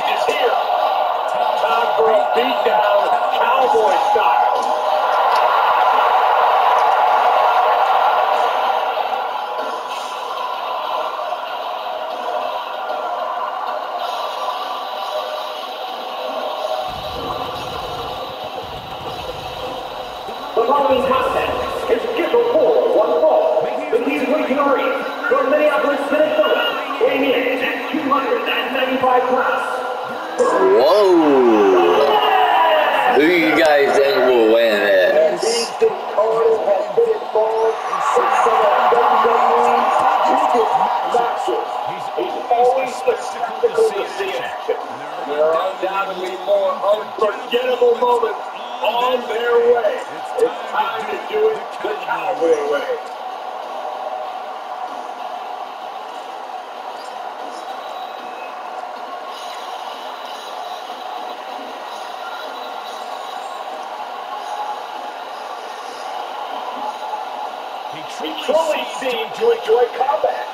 is here. Time for a beatdown, cowboy style. The following contest is scheduled for one fall. Racing a race from Minneapolis, Minnesota, weighing in at 295 pounds. Whoa. Who you guys think will win this? There are undoubtedly more unforgettable moments on their way. It's time to do it the cowboy way. He We truly seem to enjoy combat.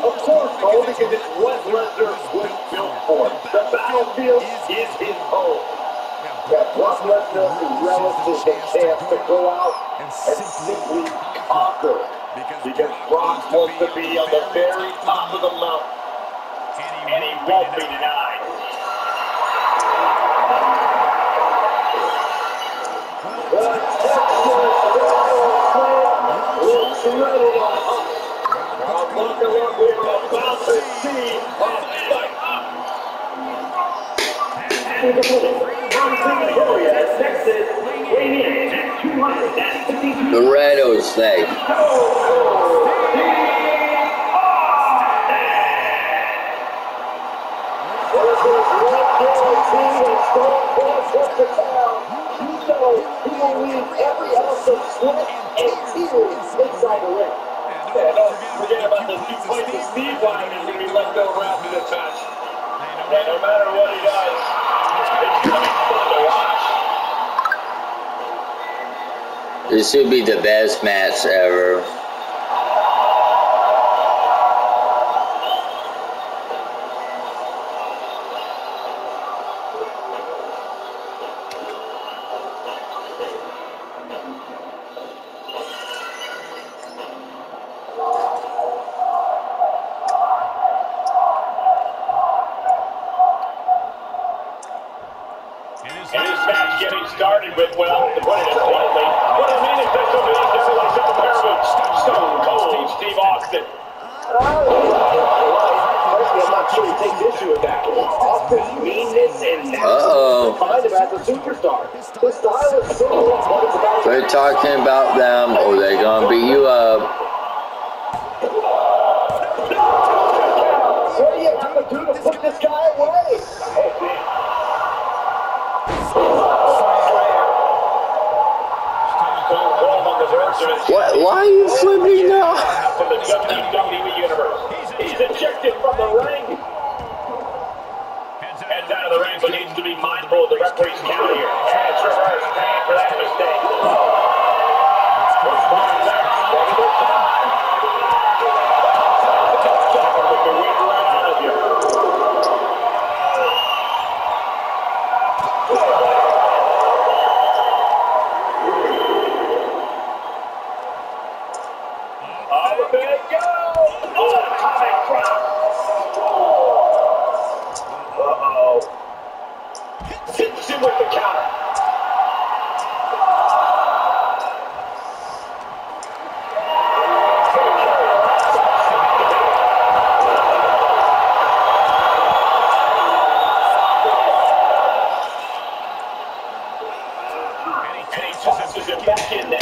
Of course, Cole, because it's what Lesnar was built for. The battlefield is his home. That Brock Lesnar relishes the chance to go out and simply conquer. Because Brock wants to be on the very top of the mountain. And he won't be denied. The winner, Mountain Warrior, Texas, weighing in at 252 The rattlesnake. Will every ounce of sweat and tears inside the ring. Yeah, don't forget about the two places speed line is going to be left over after this match. And no matter what he does, it's going to be fun to watch. This should be the best match ever. And this match getting started with, well, to put it bluntly, what a manifesto of these guys like some pair of Stone Cold Steve Austin. Personally, I'm not sure he takes issue with that. Austin's meanness and Uh-oh. find him as a superstar. His style is similar to what it's about. They're talking about them oh, or they gonna beat you up. What do you gotta do to put this guy away? What? Why are you flipping now? He's ejected from the ring. Heads out of the ring, but needs to be mindful of the referee's count here. Heads reverse, paying for that mistake. Took the wind right out of you. Oh, there you go! Oh, atomic drop! Uh-oh. Hits him with the counter. And he tosses him back in there.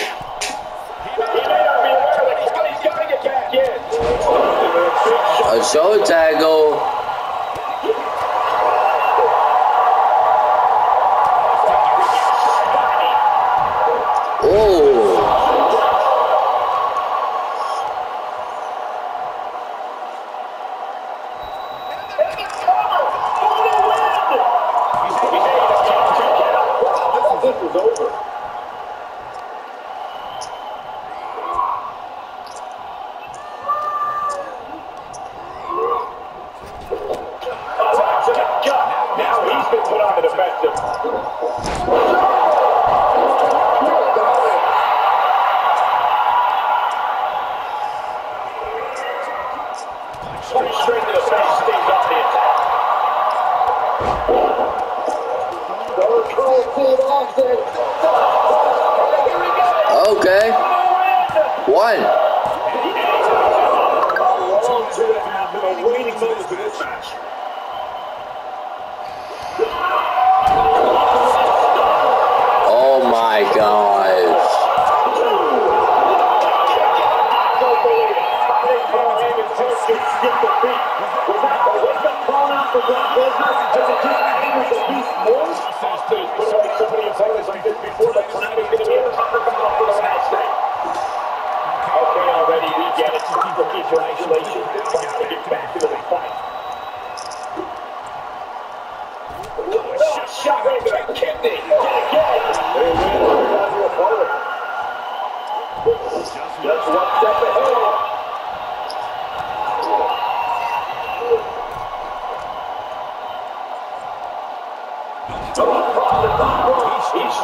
He may not be aware of it, but he's got to get back in. Big shot. A show tackle. Okay. One. Long two and a half minutes waiting for this match.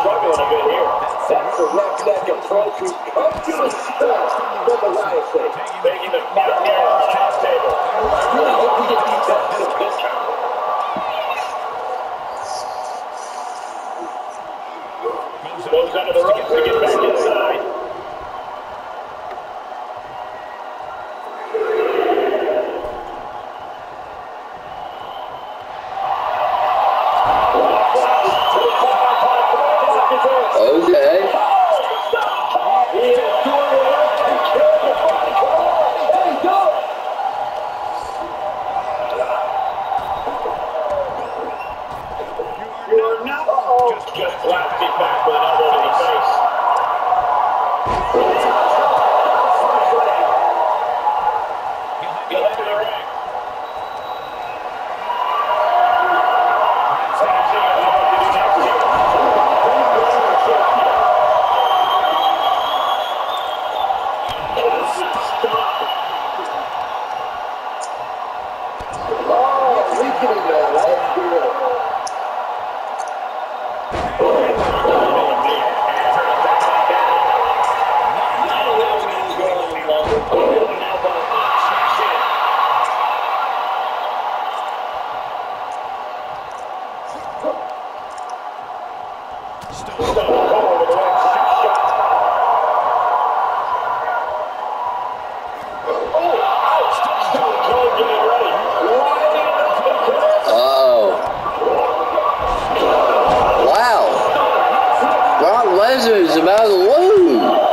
Struggling a bit here. That's a roughneck approach come to the from the Riot Making the fight near the top table. I really hope to. Goes under the ropes to get back inside. Okay. He is doing it and killing the fight. Come on. There you go. You're not. Oh, just blasted aproximado. ¡Wow!